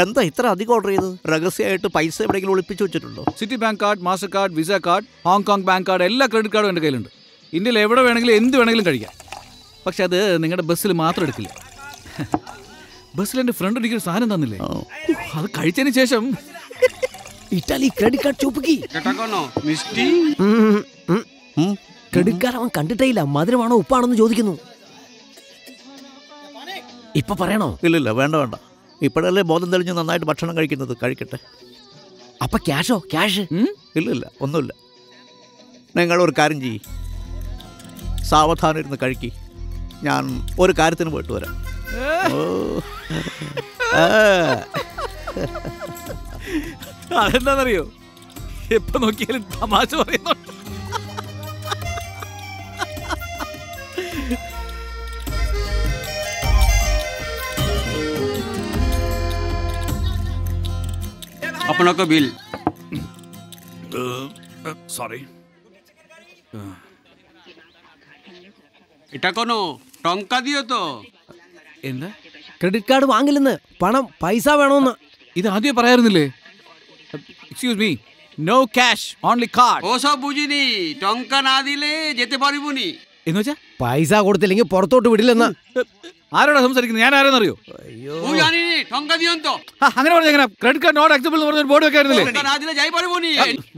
എന്താ ഇത്ര അധികം ഓർഡർ ചെയ്തത്? രഹസ്യമായിട്ട് പൈസ എവിടെയെങ്കിലും ഒളിപ്പിച്ചു വെച്ചിട്ടുണ്ടോ? Citibank card Mastercard Visa card Hong Kong bank card എല്ലാ ക്രെഡിറ്റ് കാർഡും എന്റെ കയ്യിലുണ്ട്. ഇന്ത്യയിൽ എവിടെ വേണമെങ്കിലും എന്ത് വേണമെങ്കിലും കഴിക്കാം. പക്ഷെ അത് നിങ്ങളുടെ ബസ്സിൽ മാത്രം എടുക്കില്ല. ബസ്സിൽ എന്റെ ഫ്രണ്ട് എനിക്കൊരു സാധനം തന്നില്ലേ? അത് കഴിച്ചതിന് ശേഷം. ഇറ്റാലി ക്രെഡിറ്റ് കാർഡ് ചൂപ്പുക്കി. ക്രെഡിറ്റ് കാർഡ് അവൻ കണ്ടിട്ടേ ഇല്ല. മധുരമാണോ ഉപ്പാണോന്ന് ചോദിക്കുന്നു. ഇപ്പൊ പറയണോ? ഇല്ലില്ല വേണ്ട വേണ്ട. ഇപ്പോഴല്ലേ ബോധം തെളിഞ്ഞ് നന്നായിട്ട് ഭക്ഷണം കഴിക്കുന്നത്? കഴിക്കട്ടെ. അപ്പൊ ക്യാഷോ? ക്യാഷ്? ഇല്ലില്ല ഒന്നുമില്ല. നിങ്ങൾ ഒരു കാര്യം ചെയ്യ്. സാവധാനം ഇരുന്ന് കഴിക്കി. ഞാൻ ഒരു കാര്യത്തിന് പോയിട്ട് വരാം. അതെന്താണെന്നറിയോ എപ്പോ നോക്കിയാലും തമാശ പറയുന്നുണ്ട്. আপনাকে বিল? সরি এটা কোনো টঙ্কা দিও তো। എന്താ? ക്രെഡിറ്റ് കാർഡ് വാങ്ങില്ലെന്ന്. പണം പൈസ വേണമെന്ന് ഇത് ആദ്യം പറയാറുന്നില്ലേ? Excuse me no cash only card ওসব বুঝিনি টঙ্কা না দিলে যেতে পারিবুনি എന്ന് വെച്ചാ? പൈസ കൊടുത്തില്ലെങ്കിൽ പുറത്തോട്ട് വിടില്ലെന്ന്. ആരോടാ സംസാരിക്കുന്നത്? ഞാൻ ആരെന്നറിയോ? അയ്യോ. അങ്ങനെ പറഞ്ഞു എങ്ങനെ? ക്രെഡിറ്റ് കാർഡ് നോട്ട് അക്സെപ്റ്റബിൾ എന്ന് പറഞ്ഞ ബോർഡ് വെക്കായിരുന്നില്ലേ?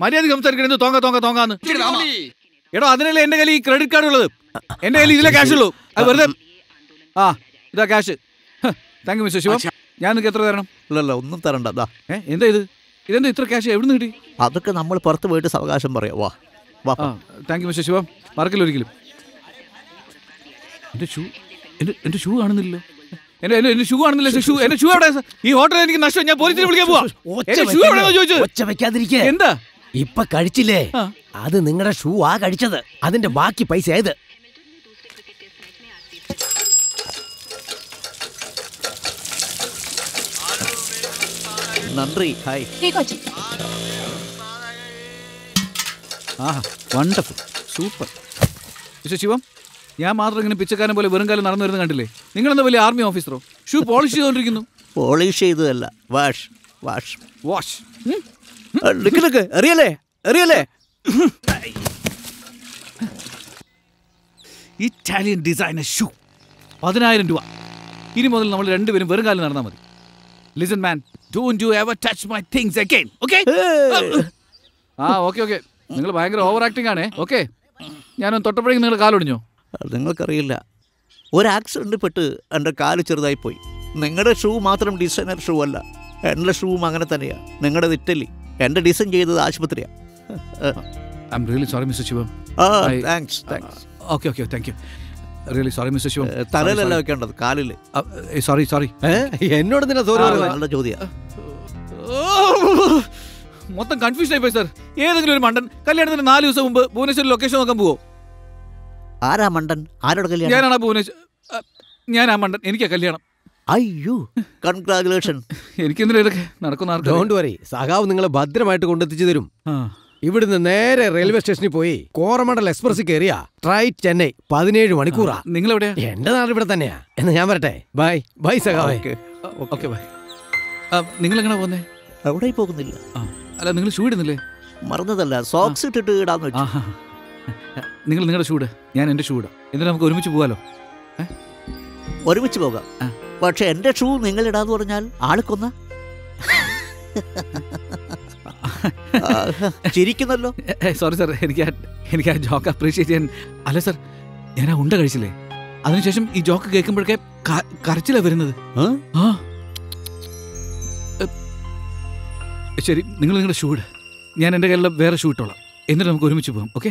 മര്യാദ സംസാരിക്കണെന്ന് തോങ്ക തോങ്ക തോങ്കാന്ന്? എടോ അതിനല്ലേ എന്റെ കയ്യിൽ ഈ ക്രെഡിറ്റ് കാർഡ് ഉള്ളത്? എന്റെ കയ്യിൽ ഇതിലെ ക്യാഷ് ഉള്ളൂ. അത് വെറുതെ ആ ഇതാ cash thank you mister Shiva. ഞാൻ നിങ്ങൾക്ക് എത്ര തരണം? ഇല്ല ഒന്നും തരണ്ട. ദാ. എന്താ ഇത്? ഇതെന്താ ഇത്ര ക്യാഷ് എവിടെ നിന്ന് കിട്ടി? അതൊക്കെ നമ്മൾ പുറത്ത് പോയിട്ട് സാവകാശം പറയാം. വാ വാ താങ്ക് യു മിസ്റ്റർ ശിവ. മറക്കില്ല ഒരിക്കലും. എന്റെ ഷൂ എന്റെ എന്റെ ഷൂ കാണുന്നില്ലല്ലോ എന്റെ എന്റെ എന്റെ ഷൂ കാണുന്നില്ല ഷൂ എന്റെ ഷൂ എവിടെ ഈ ഹോട്ടലിൽ എനിക്ക് നഷ്ടം ഞാൻ പോലീസിനെ വിളിക്കാൻ പോവാ എന്റെ ഷൂ എവിടെയാ ചോദിച്ചത് ഒച്ച വെക്കാതിരിക്കേ എന്താ ഇപ്പൊ കഴിച്ചില്ലേ ആ. അത് നിങ്ങളുടെ ഷൂ ആ കഴിച്ചത് അതിന്റെ ബാക്കി പൈസ ഏത് നന്ദി ഹായ് ठीक ଅଛି ആഹാ വണ്ടർഫുൾ സൂപ്പർ മിസ്റ്റർ ശിവം ഞാൻ മാത്രം ഇങ്ങനെ പിച്ചക്കാരൻ പോലെ വെറും കാലം നടന്നു വരുന്നത് കണ്ടില്ലേ? നിങ്ങളെന്താ വലിയ ആർമി ഓഫീസറോ ഷൂ പോളിഷ് ചെയ്തോണ്ടിരിക്കുന്നു. പോളിഷ് ചെയ്തതല്ല. വാഷ് വാഷ് വാഷ് അറിയല്ലേ അറിയല്ലേ ഇറ്റാലിയൻ ഡിസൈനർ ഷൂ പതിനായിരം രൂപ. ഇനി മുതൽ നമ്മൾ രണ്ടുപേരും വെറും കാലം നടന്നാൽ മതി. Listen man don't you ever touch my things again okay ആ ഓക്കെ ഓക്കെ നിങ്ങൾ ഭയങ്കര ഓവർ ആക്ടിംഗ് ആണേ. ഓക്കെ ഞാനൊന്ന് തൊട്ടപ്പോഴേക്കും നിങ്ങൾ കാലൊടിഞ്ഞോ? നിങ്ങൾക്കറിയില്ല. ഒരു ആക്സിഡന്റ് പെട്ട് എന്റെ കാൽ ചെറുതായി പോയി നിങ്ങളുടെ ഷൂ മാത്രം ഡിസൈനർ ഷൂ അല്ല. എന്റെ ഷൂവും അങ്ങനെ തന്നെയാണ് നിങ്ങളുടെ ഇറ്റലി. എന്റെ ഡിസൈൻ ചെയ്തത് ആശുപത്രിയാണ് I'm really sorry mister Shivam ആ thanks thanks okay okay thank you really sorry mister Shivam തലയിലല്ല വെക്കേണ്ടത് കാലിൽ സോറി സോറി എന്നോട് തന്നെ സോറി പറയുന്നത് നല്ല ചോദ്യം. മൊത്തം കൺഫ്യൂഷൻ ആയിപ്പോയി സർ ഏതെങ്കിലും ഒരു മണ്ടൻ കല്യാണത്തിന് നാല് ദിവസം മുമ്പ് ഭുവനേശ്വരി ലൊക്കേഷൻ നോക്കാൻ പോവോ? ആരാ മണ്ടൻ? ആരോട് കല്യാണം? ഞാനാണ് ഭുവനേശ്വർ ഞാനാ മണ്ടൻ. എനിക്കാ കല്യാണം. അയ്യോ കൺഗ്രാജുലേഷൻ എനിക്ക് ഇതൊക്കെ നടക്കുന്ന ഡോണ്ട് വറി സഖാവ് നിങ്ങളെ ഭദ്രമായിട്ട് കൊണ്ടെത്തിച്ചു തരും. ഇവിടുന്ന് നേരെ റെയിൽവേ സ്റ്റേഷനിൽ പോയി കോറമണ്ടൽ എക്സ്പ്രസ് കയറിയ ട്രൈ ചെന്നൈ പതിനേഴ് മണിക്കൂറാ. നിങ്ങൾ എവിടെ എന്റെ നാട് ഇവിടെ തന്നെയാ. എന്നാ ഞാൻ വരട്ടെ. ബൈ ബൈ സഖാവേ. ഓക്കെ ഓക്കെ ബൈ നിങ്ങൾ എങ്ങനെ പോന്നേ? എവിടെ പോകുന്നില്ല. ആ, അല്ല നിങ്ങൾ ഷൂ ഇടുന്നില്ലേ മറന്നതല്ല സോക്സ് ഇട്ടിട്ട് ഇടാന്ന് വെച്ചു. ആഹാ. നിങ്ങൾ നിങ്ങളുടെ ഷൂട് ഞാൻ എന്റെ ഷൂട് ഇടാം എന്നിട്ട് നമുക്ക് ഒരുമിച്ച് പോകാലോ? ഒരുമിച്ച് പോകാം. പക്ഷെ എന്റെ ഷൂ നിങ്ങൾ ഇടാന്ന് പറഞ്ഞാൽ ആൾക്കൊന്ന? ചിരിക്കുന്നല്ലോ. സോറി സാർ എനിക്ക് എനിക്ക് ആ ജോക്ക് അപ്രീഷിയേറ്റ് ചെയ്യാൻ അല്ല സാർ ഞാൻ ആ ഉണ്ട കഴിച്ചില്ലേ? അതിനുശേഷം ഈ ജോക്ക് കേൾക്കുമ്പോഴൊക്കെ കരച്ചിലാണ് കരച്ചിലാ വരുന്നത്. ശരി നിങ്ങൾ നിങ്ങളുടെ ഷൂ ഇട് ഞാൻ എന്റെ കയ്യിലുള്ള വേറെ ഷൂ ഇട്ടോളാം. എന്നിട്ട് നമുക്ക് ഒരുമിച്ച് പോകാം ഓക്കെ?